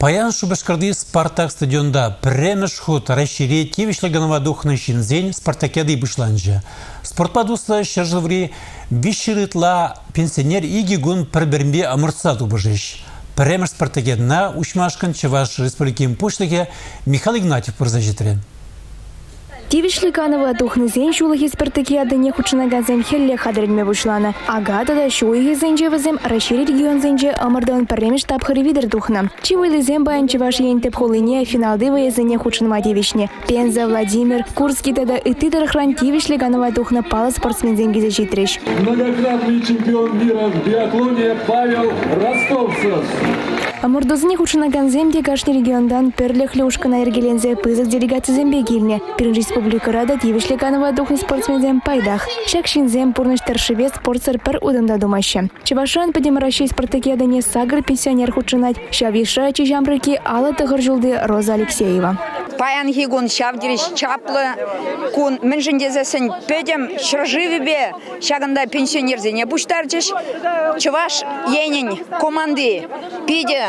Паян Шубашкарды Спартак стадионда премеш ход расшире тевишлеганова духны шинзень Спартакиады бышланжа. Спортпадуслы шержылври виширытла пенсионер иги гун пірбірмбе амыртса тубыжыш. Премеш Спартакиадына Ушмашкан Чеваш Республикин поштаге Михаил Игнатьев порзажитрен. Тивишлі канова тухнызен шулығы спартакиадыне хучынагазен хелле хадырдме бушланы. Агата да шуйығы зенже візем расшири регион зенже амырдан пірремеш тапхыры видер тухны. Чивайлызен баян чеваш ентеп холыне финалды ваезене хучынма тивишне. Пенза, Владимир, Курский тада ытыдар хран тивишлі канова тухны палы спортсмензен гизе житреш. Многократный чемпион мира в биатлоне Павел Ростовцев. Амурдозыне хучынаган земде кашни региондан перлехле ушкана ергелензе пызык делегация зембе килне. Республика рада тивишле канова духны спортсмензем пайдах. Шак шинзем пурныш таршыве спортсер пер удымда думаще. Чевашан падем России спартакиадыне сагр пенсионер хучынать. Шавиша чижамрыки ала тыгыр жулды Роза Алексеева. Паян хигун шавдириш чаплы кун. Міншін дезесін пөдем шыржывебе шагында пенсионерзене буштарчыш чываш енин команды пиде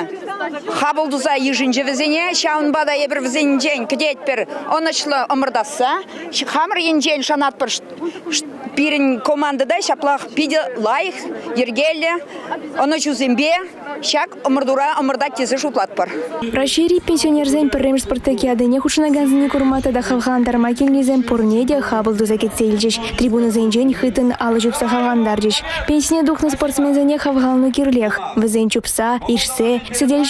хабылдуза ежинжевізене шаунбада ебір візенжен кдетпер онышлы ымырдаса хамыр енжен шанатпыр пирин командада шаплах пиде лайх ергелле оны чузембе шак ымырдура ымырда тезі шуплатпыр Рашири пенсионерзен пірремш спартакиадыне хушынаганзыне курмата да хавхандар макелнезен пурнеде хабылду закетсейлжеш. Трибуна зенжен хытын алы жупса хавгандаржеш. Пенсине духны спортсмензене хавгалны кирлех. Візен чупса, ишсе,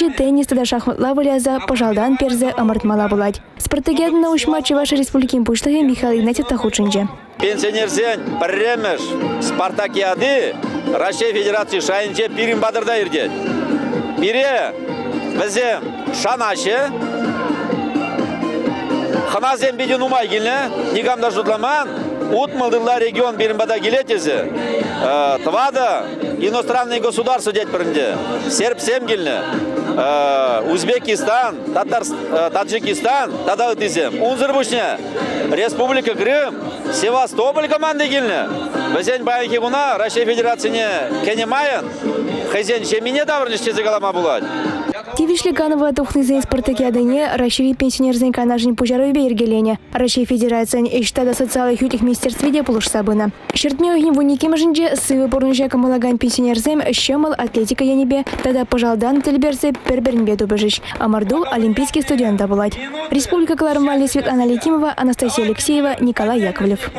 сидельжи теннис да шахматла выляза, пожалдан перзе ымыртмала булать. Спартакиадына ушма Чеваши республикин пуштығы Михаил Игнатьев тахучынже. пенсионерсен пірремеш спартакиады Россия Федерации шайынче пирин бадырда ирдет. Бире бізе шанашы Ханазен биден умай келне, нигамда жудламан, утмалдыла регион бирин бада келетезі. Твада иностранные государства бірінде. Серб сем келне. А, Узбекистан, Татарс... Э, Таджикистан, тада өтесем. Республика Крым, Севастополь команды келіні. Бізен байынки бұна Россия Федерацияне кенемайын, хызен шемине давырныш кезі қалама болады. Тивишле канова тухнызен спартакиадыне Рашири пенсионерзен канажын пужарове ергелене. Россия Федерациян эштада социалый хютих министерстве пулыш сабына. Шертме огнем вуникем жинже сывы порнужа камалаган пенсионерзем щемал атлетика янебе, тада пожалдан тельберзе пербернбе дубыжич. Амарду олимпийский студент булать. Республика Клармали Светлана Летимова, Анастасия Алексеева, Николай Яковлев.